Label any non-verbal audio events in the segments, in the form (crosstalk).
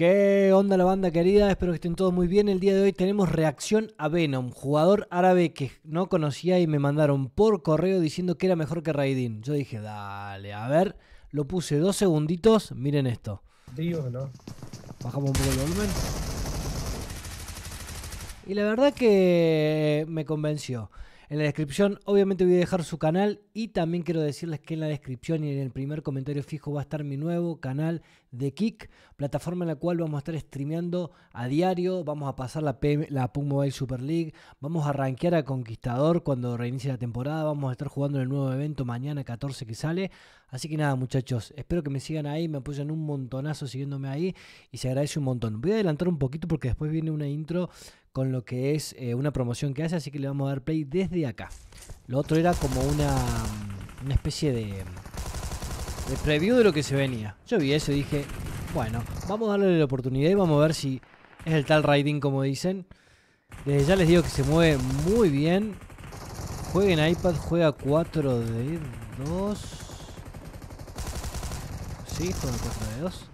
¿Qué onda la banda querida? Espero que estén todos muy bien. El día de hoy tenemos reacción a Venom, jugador árabe que no conocía y me mandaron por correo diciendo que era mejor que Raidin. Yo dije, dale, a ver, lo puse dos segunditos, miren esto. Dios, ¿no? Bajamos un poco el volumen. Y la verdad que me convenció. En la descripción obviamente voy a dejar su canal y también quiero decirles que en la descripción y en el primer comentario fijo va a estar mi nuevo canal de Kick, plataforma en la cual vamos a estar streameando a diario, vamos a pasar la, PM, la PUC Mobile Super League, vamos a rankear a Conquistador cuando reinicie la temporada, vamos a estar jugando en el nuevo evento mañana 14 que sale. Así que nada muchachos, espero que me sigan ahí, me apoyan un montonazo siguiéndome ahí y se agradece un montón. Voy a adelantar un poquito porque después viene una intro con lo que es eh, una promoción que hace, así que le vamos a dar play desde acá. Lo otro era como una, una especie de, de preview de lo que se venía. Yo vi eso y dije, bueno, vamos a darle la oportunidad y vamos a ver si es el tal Raiding como dicen. Desde ya les digo que se mueve muy bien. Juega en iPad, juega 4 de 2. Sí, juega 4 de 2.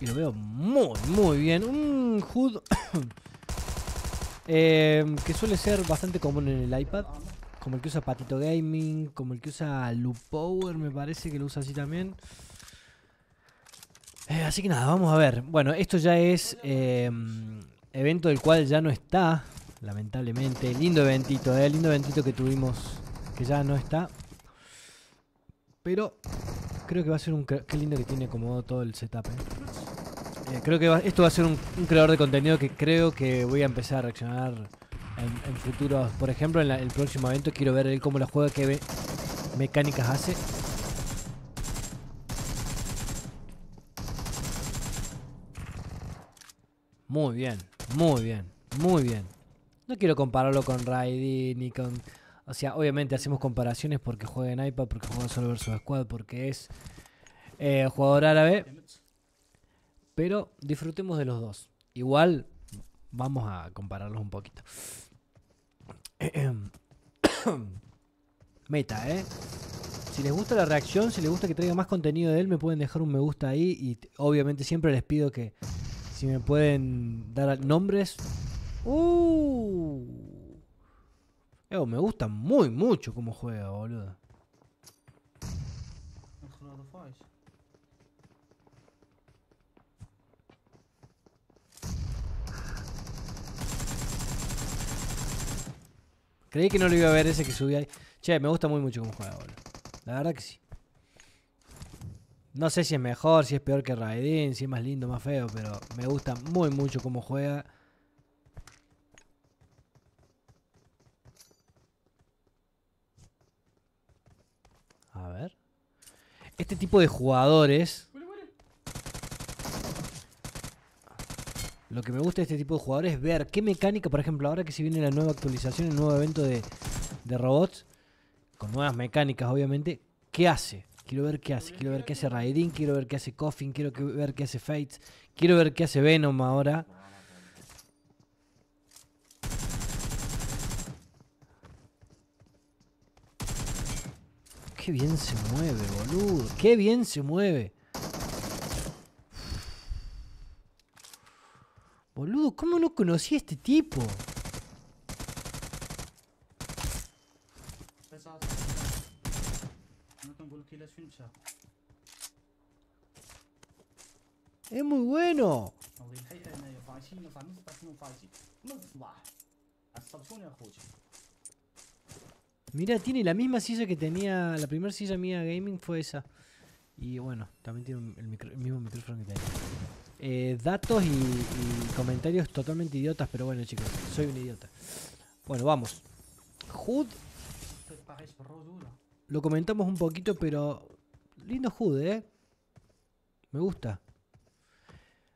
Y lo veo muy, muy bien. Un HUD (coughs) eh, que suele ser bastante común en el iPad. Como el que usa Patito Gaming, como el que usa Loop Power, me parece que lo usa así también. Eh, así que nada, vamos a ver. Bueno, esto ya es eh, evento del cual ya no está, lamentablemente. Lindo eventito, eh, lindo eventito que tuvimos que ya no está. Pero creo que va a ser un... Qué lindo que tiene como todo el setup, eh. Eh, creo que esto va a ser un, creador de contenido que creo que voy a empezar a reaccionar en, futuros. Por ejemplo, en el próximo evento quiero ver él cómo la juega, qué mecánicas hace. Muy bien, muy bien, muy bien. No quiero compararlo con Raiden ni con... O sea, obviamente hacemos comparaciones porque juega en iPad, porque juega solo versus Squad, porque es eh, jugador árabe. Pero disfrutemos de los dos. Igual vamos a compararlos un poquito. (coughs) Meta, ¿eh? Si les gusta la reacción, si les gusta que traiga más contenido de él, me pueden dejar un me gusta ahí. Y obviamente siempre les pido que si me pueden dar nombres. ¡Uh! me gusta muy mucho cómo juega, boludo. Creí que no lo iba a ver ese que subí ahí. Che, me gusta muy mucho cómo juega, boludo. La verdad que sí. No sé si es mejor, si es peor que Raiden, si es más lindo, más feo, pero me gusta muy mucho cómo juega. A ver. Este tipo de jugadores Lo que me gusta de este tipo de jugadores es ver qué mecánica, por ejemplo, ahora que se viene la nueva actualización, el nuevo evento de, robots, con nuevas mecánicas, obviamente, ¿qué hace? Quiero ver qué hace. Quiero ver qué hace Raidin, quiero ver qué hace Coffin, quiero ver qué hace Fates, quiero ver qué hace Venom ahora. Qué bien se mueve, boludo. Qué bien se mueve. Boludo, ¿cómo no conocí a este tipo? Es muy bueno. Mira, tiene la misma silla que tenía. La primera silla mía gaming fue esa. Y bueno, también tiene el, el mismo micrófono que tenía. Eh, datos y, comentarios totalmente idiotas, pero bueno chicos, soy un idiota. Bueno, vamos. HUD. Lo comentamos un poquito, pero lindo HUD, ¿eh? Me gusta.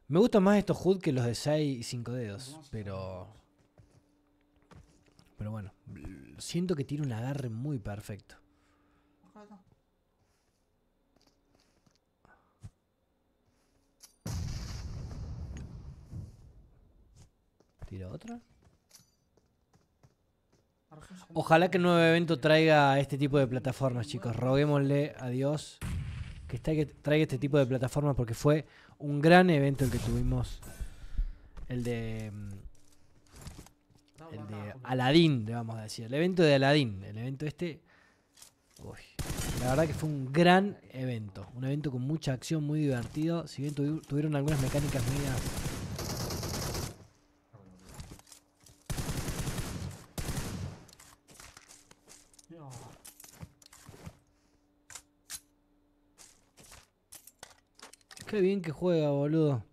Me gustan más estos HUD que los de 6 y 5 dedos, pero... Pero bueno, siento que tiene un agarre muy perfecto. Tira otra. Ojalá que el nuevo evento traiga este tipo de plataformas, chicos. Roguémosle a Dios que traiga este tipo de plataformas porque fue un gran evento el que tuvimos. El de. Mm, el de Aladdin, vamos a decir. El evento de Aladdin. El evento este. Uy, la verdad que fue un gran evento. Un evento con mucha acción, muy divertido. Si bien tuvieron algunas mecánicas medias Qué bien que juega, boludo.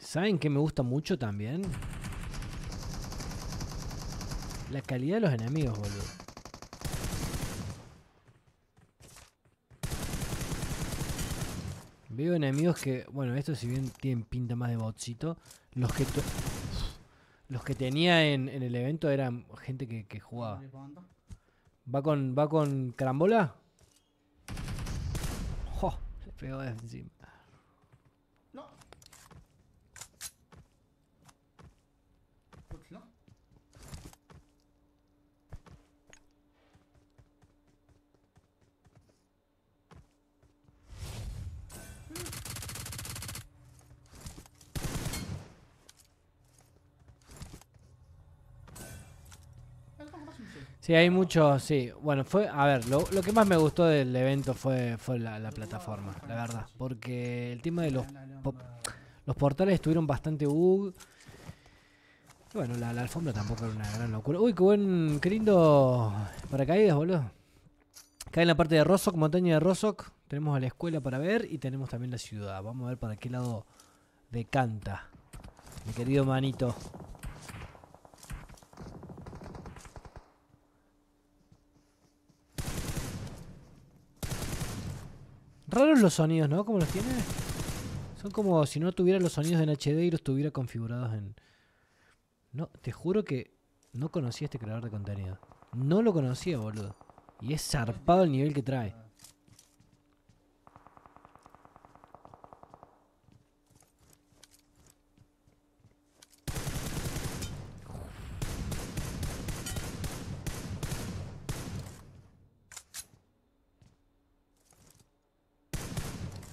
¿Saben qué me gusta mucho también? La calidad de los enemigos, boludo. Veo enemigos que, bueno, estos si bien tienen pinta más de botcito, los que los que tenía en, el evento eran gente que, jugaba. ¿Va con, va con carambola? ¡Jo! Le pegó de encima. Sí, hay muchos, sí. Bueno, fue, a ver, lo, que más me gustó del evento fue, fue la, plataforma, la verdad. Porque el tema de los, los portales estuvieron bastante bug. Bueno, la, alfombra tampoco era una gran locura. Uy, qué buen, qué lindo paracaídas, boludo. Acá en la parte de Rosok, montaña de Rosok, tenemos a la escuela para ver y tenemos también la ciudad. Vamos a ver para qué lado decanta. Mi querido manito. Raros los sonidos, ¿no? ¿Cómo los tiene? Son como si no tuviera los sonidos en HD y los tuviera configurados en... No, te juro que no conocía este creador de contenido. No lo conocía, boludo. Y es zarpado el nivel que trae.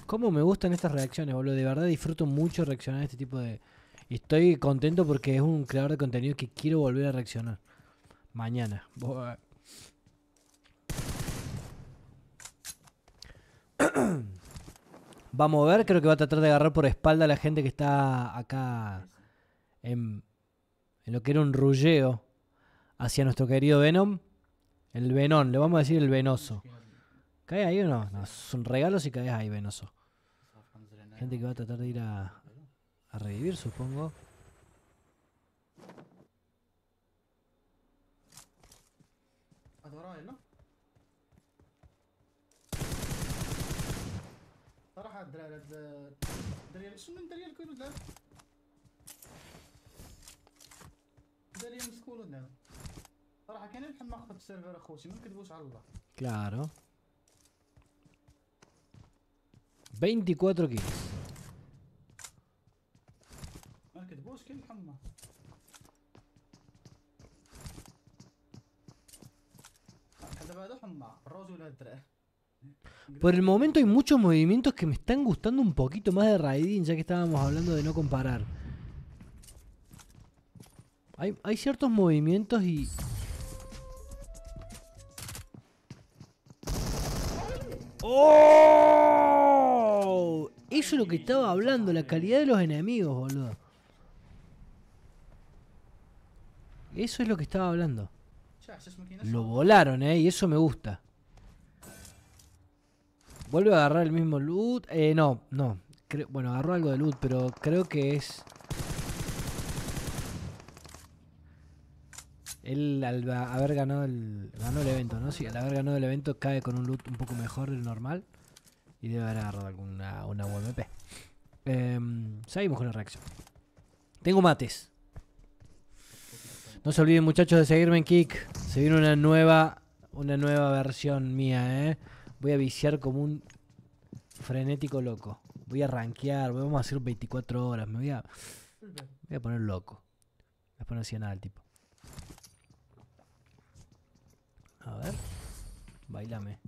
¿Cómo me gustan estas reacciones, boludo? De verdad disfruto mucho reaccionar a este tipo de... Y estoy contento porque es un creador de contenido que quiero volver a reaccionar. Mañana. (clears throat) Vamos a ver, creo que va a tratar de agarrar por espalda a la gente que está acá en, lo que era un rulleo hacia nuestro querido Venom. El Venón, le vamos a decir el Venoso. ¿Cae ahí o no? No, son regalos y caes ahí, Venoso. Gente que va a tratar de ir a, a revivir, supongo. صراحة الدراري الدراري شنو الدراري الكل ولا الدراري مسكون ولا صراحة كاين ما خدت السيرفر اخوتي ما نكذبوش على الله Claro. 24 kills. Por el momento hay muchos movimientos que me están gustando un poquito más de Raiding, ya que estábamos hablando de no comparar. Hay, hay ciertos movimientos y... ¡Oh! Eso es lo que estaba hablando, la calidad de los enemigos, boludo. Eso es lo que estaba hablando. Lo volaron, eh, y eso me gusta. Vuelve a agarrar el mismo loot. Eh, no, no. bueno, agarró algo de loot, pero creo que es... Él al haber ganado el, ganó el evento, ¿no? Sí, al haber ganado el evento cae con un loot un poco mejor del normal. Y debe haber agarrado alguna una UMP. Em, seguimos con la reacción. Tengo mates. No se olviden muchachos de seguirme en Kick. Se viene una nueva, una nueva versión mía, ¿eh? Voy a viciar como un frenético loco. Voy a rankear, vamos a hacer 24 horas. Me voy a, Voy a poner loco. Después no hacía nada el tipo. A ver. Bailame.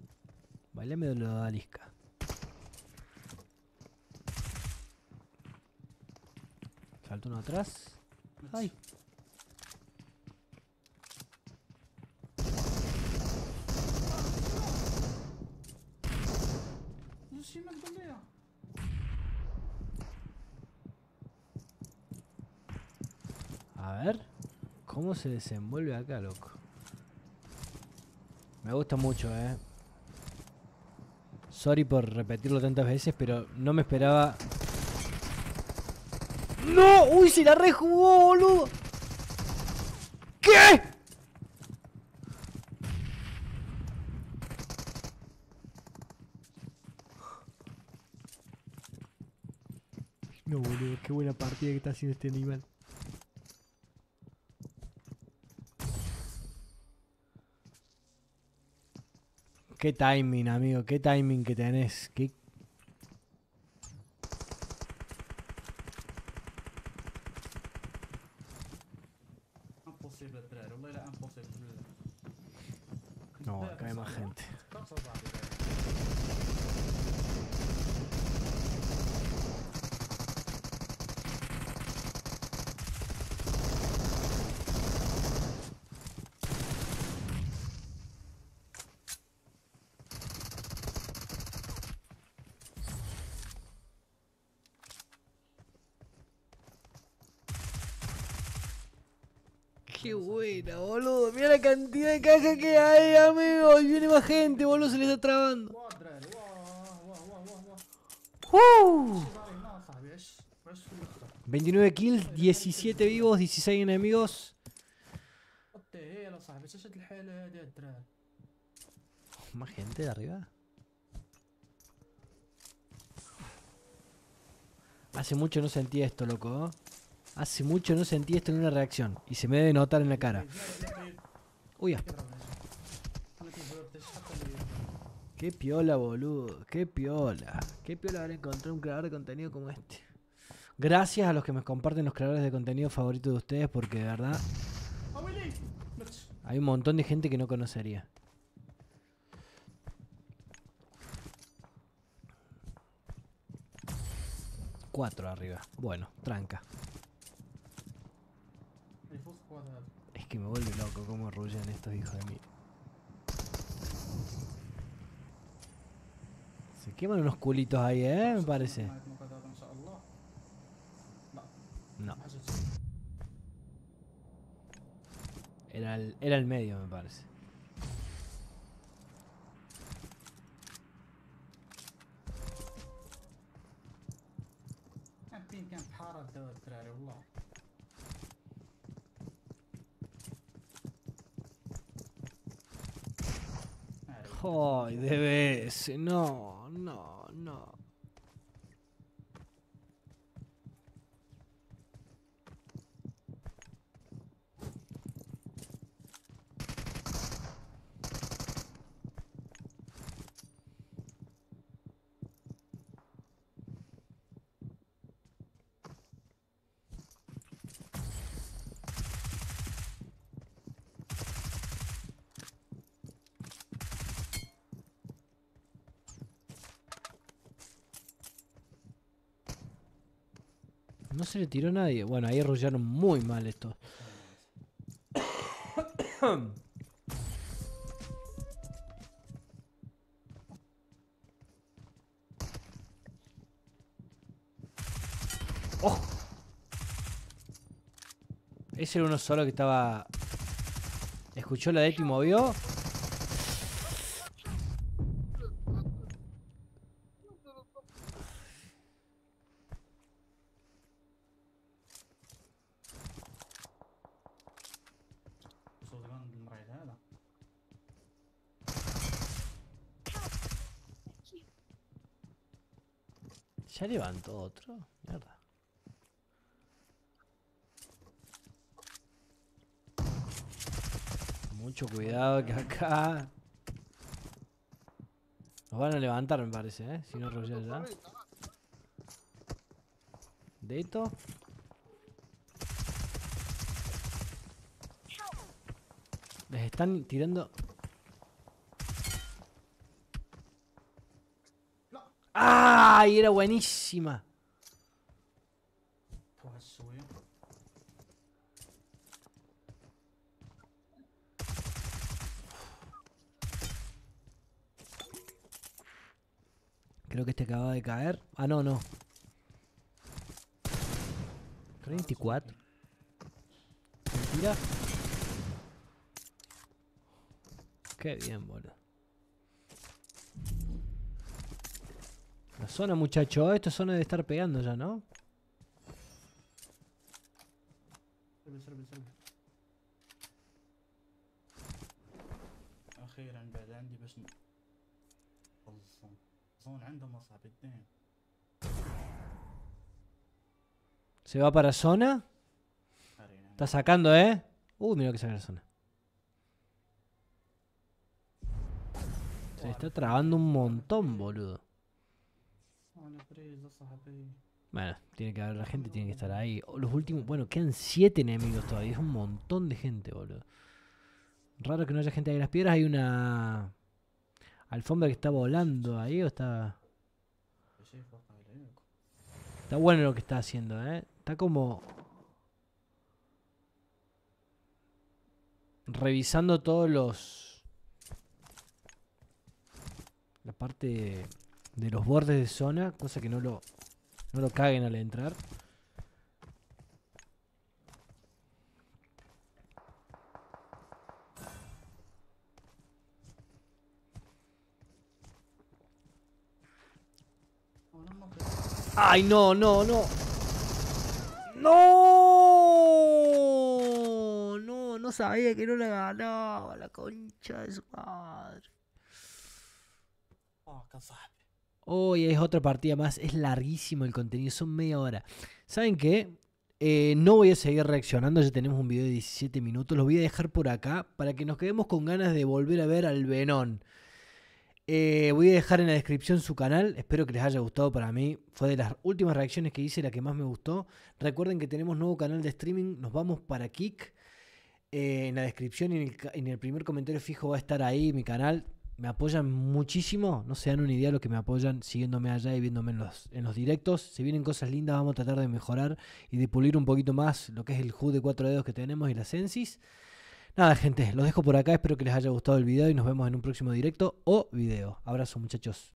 Bailame de lo de Alisca. Uno atrás. ¡Ay! A ver cómo se desenvuelve acá, loco. Me gusta mucho, eh. Sorry por repetirlo tantas veces, pero no me esperaba ¡No! ¡Uy, se la rejugó, boludo! ¿Qué? No, boludo, qué buena partida que está haciendo este animal. Qué timing, amigo, qué timing que tenés. Qué... No, acá hay más gente. Qué buena, boludo. Mira la cantidad de cajas que hay, amigo. Y viene más gente, boludo. Se le está trabando. 29 kills, 17 vivos, 16 enemigos. Más gente de arriba. Hace mucho no sentía esto, loco. ¿eh? Hace mucho no sentí esto en una reacción y se me debe notar en la cara. Uy, Qué piola, boludo. Qué piola. Qué piola haber encontrado un creador de contenido como este. Gracias a los que me comparten los creadores de contenido favoritos de ustedes porque de verdad hay un montón de gente que no conocería. Cuatro arriba. Bueno, tranca. que me vuelve loco cómo arrullan estos hijos de mí. Se queman unos culitos ahí, ¿eh? Me parece. No. Era el, era el medio, me parece. Ay, de vez. No, no, no. No se le tiró a nadie. Bueno, ahí arrollaron muy mal estos. (coughs) ¡Oh! Ese era uno solo que estaba. Escuchó la de y movió. صوت عند المريض هذا ¿Ya levantó otro? Mierda. Mucho cuidado que acá. Nos van a levantar, me parece, ¿eh? Si no rollo ya. Deito. Les están tirando... ¡Ay! Era buenísima. Creo que este acaba de caer. Ah, no, no. 34. Mentira. Qué bien, boludo. La zona, muchacho. Esta zona debe estar pegando ya, ¿no? سربي سربي سربي اخيرا بعد عندي باش ن- الزون زون عندهم اصعب اثنين Se va para zona. هارينا Está sacando, ¿eh? Uy, mira que saca la zona. Se está trabando un montón, boludo. Bueno, tiene que haber la gente, tiene que estar ahí. Los últimos, bueno, quedan siete enemigos todavía. Es un montón de gente, boludo. Raro que no haya gente ahí en las piedras. Hay una alfombra que está volando ahí o está. Está bueno lo que está haciendo, eh. Está como. Revisando todos los la parte de los bordes de zona, cosa que no lo, no lo caguen al entrar. ¡Ay, no, no, no! ¡No! No, no sabía que no la ganaba la concha de su madre. Hoy es otra partida más, es larguísimo el contenido, son media hora. ¿Saben qué? Eh, no voy a seguir reaccionando, ya tenemos un video de 17 minutos, lo voy a dejar por acá para que nos quedemos con ganas de volver a ver al Venón. Eh, voy a dejar en la descripción su canal. Espero que les haya gustado para mí. Fue de las últimas reacciones que hice la que más me gustó. Recuerden que tenemos nuevo canal de streaming. Nos vamos para Kik. Eh, en la descripción y en el primer comentario fijo va a estar ahí mi canal. Me apoyan muchísimo, no se dan una idea de lo que me apoyan siguiéndome allá y viéndome en los, en los directos. Se vienen cosas lindas, vamos a tratar de mejorar y de pulir un poquito más lo que es el HUD de cuatro dedos que tenemos y la Sensis. Nada, gente, los dejo por acá. Espero que les haya gustado el video y nos vemos en un próximo directo o video. Abrazo, muchachos.